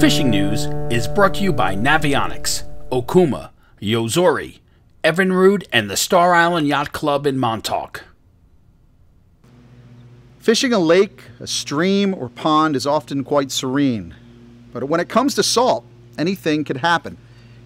fishing news is brought to you by Navionics, Okuma, Yo-Zuri, Evinrude, and the Star Island Yacht Club in Montauk. Fishing a lake, a stream, or pond is often quite serene. But when it comes to salt, anything can happen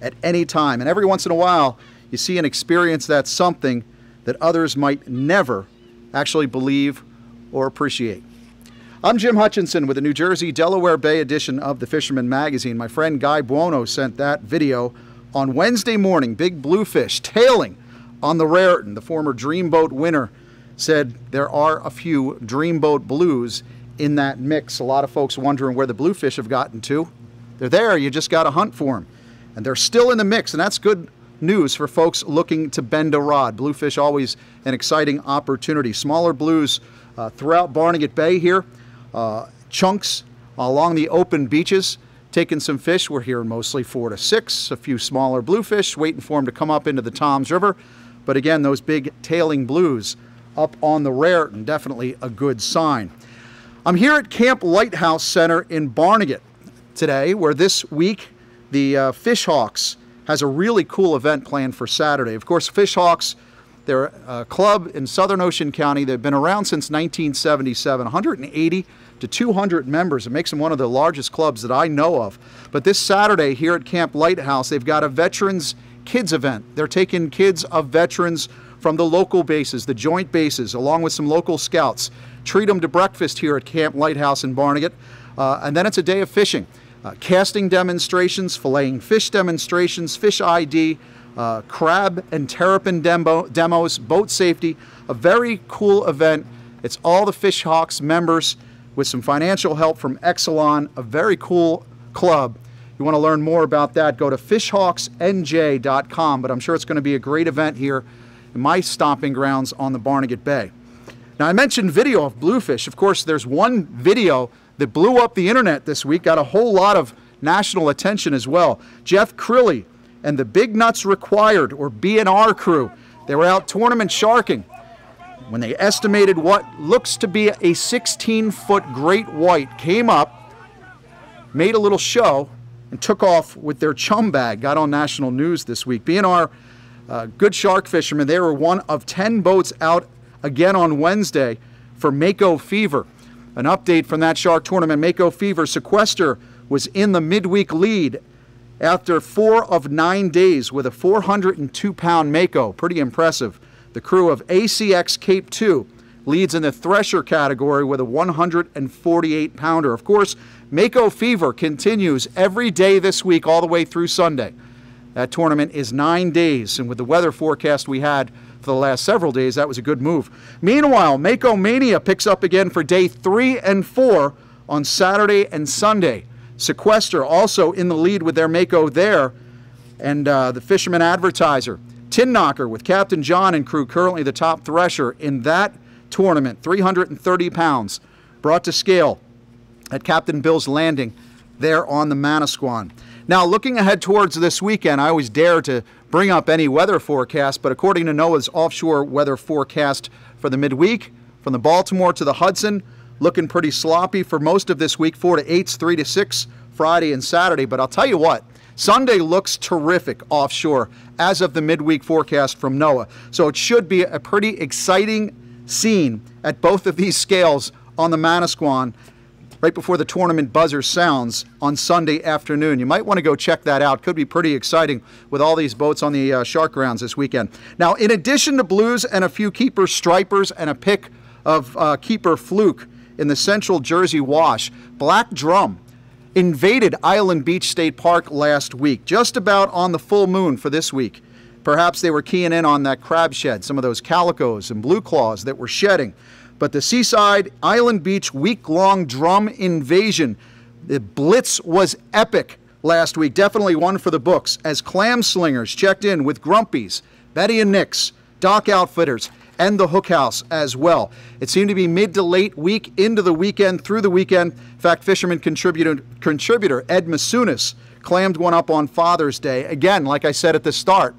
at any time. And every once in a while, you see and experience that something that others might never actually believe or appreciate. I'm Jim Hutchinson with the New Jersey Delaware Bay edition of the Fisherman Magazine. My friend Guy Buono sent that video on Wednesday morning. Big bluefish tailing on the Raritan. The former Dreamboat winner said there are a few Dreamboat blues in that mix. A lot of folks wondering where the bluefish have gotten to. They're there, you just got to hunt for them. And they're still in the mix, and that's good news for folks looking to bend a rod. Bluefish always an exciting opportunity. Smaller blues uh, throughout Barnegat Bay here uh, chunks along the open beaches, taking some fish. We're here mostly four to six, a few smaller bluefish, waiting for them to come up into the Toms River. But again, those big tailing blues up on the Raritan, definitely a good sign. I'm here at Camp Lighthouse Center in Barnegat today, where this week the uh, Fishhawks has a really cool event planned for Saturday. Of course, Fishhawks they're a club in Southern Ocean County. They've been around since 1977, 180 to 200 members. It makes them one of the largest clubs that I know of. But this Saturday here at Camp Lighthouse, they've got a Veterans Kids event. They're taking kids of veterans from the local bases, the joint bases, along with some local scouts. Treat them to breakfast here at Camp Lighthouse in Barnegat. Uh, and then it's a day of fishing. Uh, casting demonstrations, filleting fish demonstrations, fish ID, uh, crab and terrapin demo, demos, boat safety, a very cool event. It's all the Fishhawks members with some financial help from Exelon, a very cool club. You want to learn more about that, go to fishhawksnj.com, but I'm sure it's going to be a great event here in my stomping grounds on the Barnegat Bay. Now, I mentioned video of bluefish. Of course, there's one video that blew up the internet this week, got a whole lot of national attention as well. Jeff Crilly and the Big Nuts Required, or BNR crew. They were out tournament sharking when they estimated what looks to be a 16 foot great white came up, made a little show, and took off with their chum bag. Got on national news this week. BNR, uh, good shark fishermen, they were one of 10 boats out again on Wednesday for Mako Fever. An update from that shark tournament Mako Fever sequester was in the midweek lead after four of nine days with a 402 pound Mako. Pretty impressive. The crew of ACX Cape 2 leads in the Thresher category with a 148 pounder. Of course, Mako Fever continues every day this week all the way through Sunday. That tournament is nine days, and with the weather forecast we had for the last several days, that was a good move. Meanwhile, Mako Mania picks up again for day three and four on Saturday and Sunday. Sequester also in the lead with their Mako there. And uh, the Fisherman Advertiser. Tin Knocker with Captain John and crew, currently the top thresher in that tournament, 330 pounds, brought to scale at Captain Bill's Landing there on the Manasquan. Now, looking ahead towards this weekend, I always dare to bring up any weather forecast, but according to NOAA's offshore weather forecast for the midweek, from the Baltimore to the Hudson, looking pretty sloppy for most of this week, 4 to 8s, 3 to 6 Friday and Saturday. But I'll tell you what, Sunday looks terrific offshore as of the midweek forecast from NOAA. So it should be a pretty exciting scene at both of these scales on the Manasquan right before the tournament buzzer sounds on Sunday afternoon. You might want to go check that out. Could be pretty exciting with all these boats on the uh, shark grounds this weekend. Now, in addition to blues and a few keeper stripers and a pick of uh, keeper fluke, in the central Jersey Wash. Black Drum invaded Island Beach State Park last week, just about on the full moon for this week. Perhaps they were keying in on that crab shed, some of those calicos and blue claws that were shedding. But the Seaside Island Beach week long drum invasion, the blitz was epic last week. Definitely one for the books as clam slingers checked in with Grumpies, Betty and Nick's, Dock Outfitters, and the Hook House as well. It seemed to be mid to late week into the weekend, through the weekend. In fact, fisherman contributor, contributor Ed Masunis clammed one up on Father's Day. Again, like I said at the start,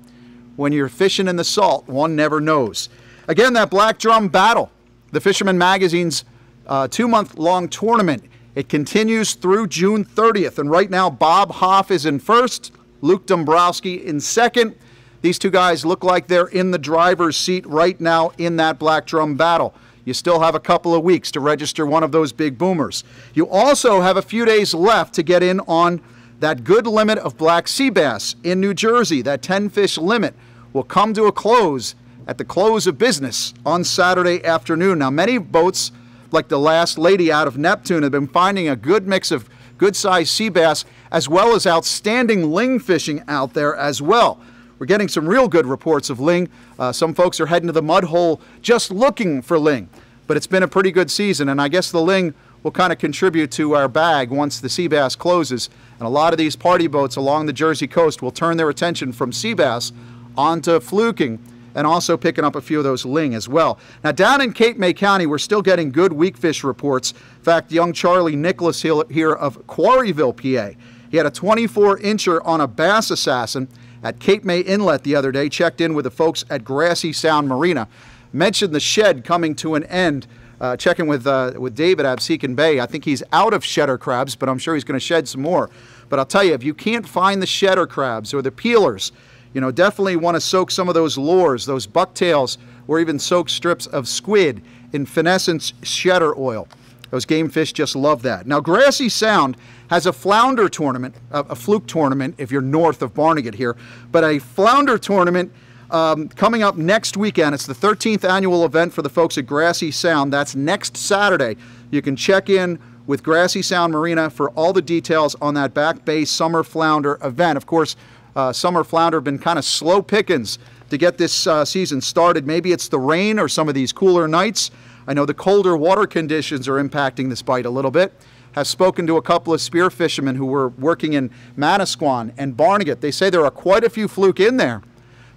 when you're fishing in the salt, one never knows. Again, that Black Drum Battle, the Fisherman Magazine's uh, two month long tournament It continues through June 30th. And right now, Bob Hoff is in first, Luke Dombrowski in second. These two guys look like they're in the driver's seat right now in that black drum battle. You still have a couple of weeks to register one of those big boomers. You also have a few days left to get in on that good limit of black sea bass in New Jersey. That 10 fish limit will come to a close at the close of business on Saturday afternoon. Now, many boats, like the last lady out of Neptune, have been finding a good mix of good sized sea bass as well as outstanding ling fishing out there as well. We're getting some real good reports of ling. Uh, some folks are heading to the mud hole just looking for ling. But it's been a pretty good season, and I guess the ling will kind of contribute to our bag once the sea bass closes. And a lot of these party boats along the Jersey coast will turn their attention from sea bass onto fluking and also picking up a few of those ling as well. Now, down in Cape May County, we're still getting good weak fish reports. In fact, young Charlie Nicholas here of Quarryville, PA, he had a 24 incher on a bass assassin at Cape May Inlet the other day, checked in with the folks at Grassy Sound Marina. Mentioned the shed coming to an end. Uh, checking with uh, with David Absecon Bay. I think he's out of shedder crabs, but I'm sure he's going to shed some more. But I'll tell you, if you can't find the shedder crabs or the peelers, you know, definitely want to soak some of those lures, those bucktails, or even soak strips of squid in Finessence shedder oil. Those game fish just love that. Now, Grassy Sound has a flounder tournament, a, fluke tournament if you're north of Barnegat here, but a flounder tournament um, coming up next weekend. It's the 13th annual event for the folks at Grassy Sound. That's next Saturday. You can check in with Grassy Sound Marina for all the details on that back bay summer flounder event. Of course, uh, summer flounder have been kind of slow pickings to get this uh, season started. Maybe it's the rain or some of these cooler nights. I know the colder water conditions are impacting this bite a little bit. Have spoken to a couple of spear fishermen who were working in Manasquan and Barnegat. They say there are quite a few fluke in there,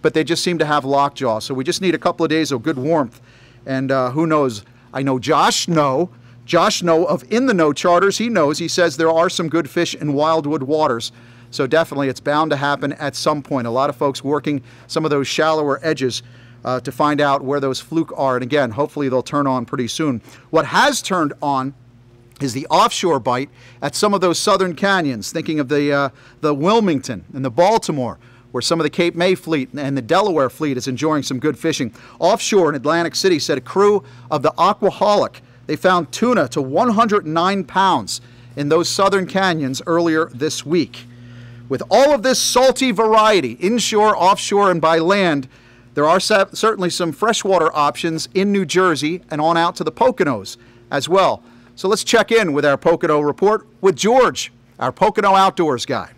but they just seem to have lockjaw. So we just need a couple of days of good warmth. And uh, who knows? I know Josh know. Josh know of In the Know Charters. He knows. He says there are some good fish in Wildwood waters. So definitely it's bound to happen at some point. A lot of folks working some of those shallower edges uh, to find out where those fluke are. And again, hopefully they'll turn on pretty soon. What has turned on is the offshore bite at some of those southern canyons, thinking of the, uh, the Wilmington and the Baltimore, where some of the Cape May fleet and the Delaware fleet is enjoying some good fishing. Offshore in Atlantic City, said a crew of the Aquaholic, they found tuna to 109 pounds in those southern canyons earlier this week. With all of this salty variety, inshore, offshore, and by land, there are certainly some freshwater options in New Jersey and on out to the Poconos as well. So let's check in with our Pocono report with George, our Pocono Outdoors guy.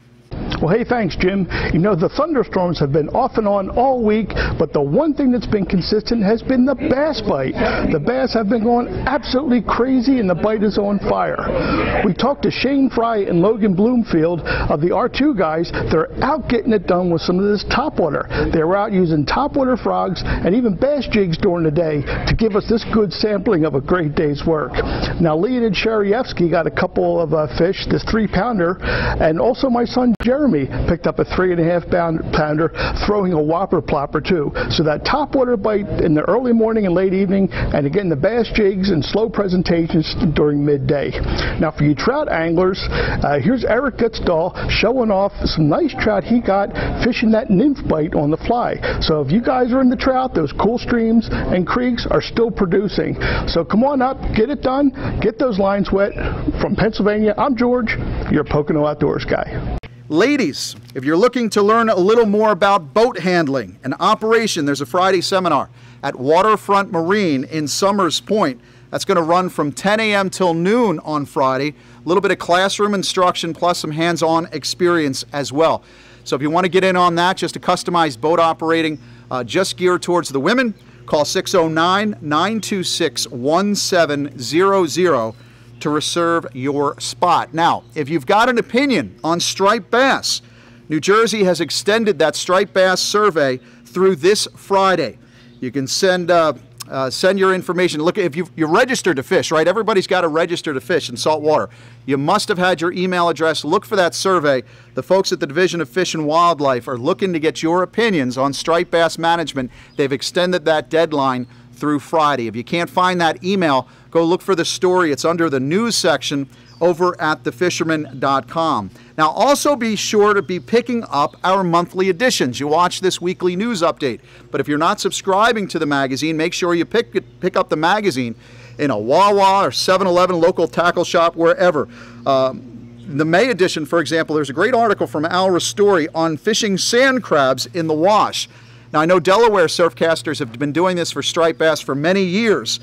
Well, hey, thanks, Jim. You know, the thunderstorms have been off and on all week, but the one thing that's been consistent has been the bass bite. The bass have been going absolutely crazy, and the bite is on fire. We talked to Shane Fry and Logan Bloomfield of the R2 guys. They're out getting it done with some of this topwater. They were out using topwater frogs and even bass jigs during the day to give us this good sampling of a great day's work. Now, Leonid Sharievsky got a couple of uh, fish, this three-pounder, and also my son Jeremy Jeremy picked up a three and a half pound pounder, throwing a whopper plopper too. So that top water bite in the early morning and late evening, and again the bass jigs and slow presentations during midday. Now for you trout anglers, uh, here's Eric Gutzdahl showing off some nice trout he got fishing that nymph bite on the fly. So if you guys are in the trout, those cool streams and creeks are still producing. So come on up, get it done, get those lines wet. From Pennsylvania, I'm George, your Pocono Outdoors guy. Ladies, if you're looking to learn a little more about boat handling and operation, there's a Friday seminar at Waterfront Marine in Somers Point. That's going to run from 10 a.m. till noon on Friday. A little bit of classroom instruction plus some hands-on experience as well. So if you want to get in on that, just a customized boat operating, uh, just geared towards the women, call 609-926-1700 to reserve your spot. Now, if you've got an opinion on striped bass, New Jersey has extended that striped bass survey through this Friday. You can send uh, uh, send your information. Look, if you you're registered to fish, right? Everybody's got to register to fish in salt water. You must have had your email address. Look for that survey. The folks at the Division of Fish and Wildlife are looking to get your opinions on striped bass management. They've extended that deadline through Friday. If you can't find that email, go look for the story. It's under the news section over at thefisherman.com. Now, also be sure to be picking up our monthly editions. You watch this weekly news update, but if you're not subscribing to the magazine, make sure you pick, pick up the magazine in a Wawa or 7 Eleven local tackle shop, wherever. Um, the May edition, for example, there's a great article from Al Ristori on fishing sand crabs in the wash. Now, I know Delaware surfcasters have been doing this for striped bass for many years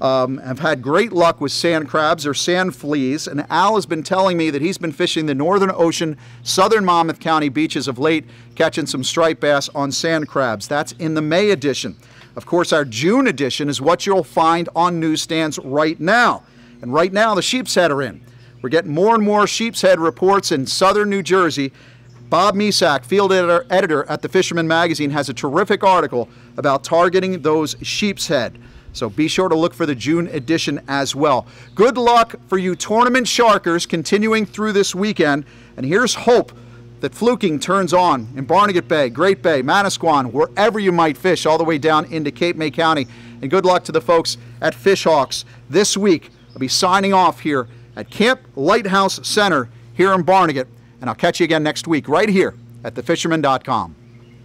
um, have had great luck with sand crabs or sand fleas, and Al has been telling me that he's been fishing the northern ocean, southern Monmouth County beaches of late, catching some striped bass on sand crabs. That's in the May edition. Of course, our June edition is what you'll find on newsstands right now. And right now, the sheep's head are in. We're getting more and more sheep's head reports in southern New Jersey. Bob Mesak, field editor, editor at the Fisherman Magazine, has a terrific article about targeting those sheep's head. So be sure to look for the June edition as well. Good luck for you tournament sharkers continuing through this weekend. And here's hope that fluking turns on in Barnegat Bay, Great Bay, Manasquan, wherever you might fish, all the way down into Cape May County. And good luck to the folks at Fishhawks this week. I'll be signing off here at Camp Lighthouse Center here in Barnegat. And I'll catch you again next week right here at thefisherman.com.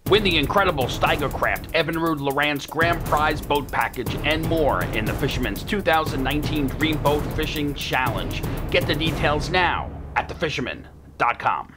Win the incredible Steiger Craft Evinrude Lowrance Grand Prize Boat Package and more in the Fisherman's 2019 Dream Boat Fishing Challenge. Get the details now at thefisherman.com.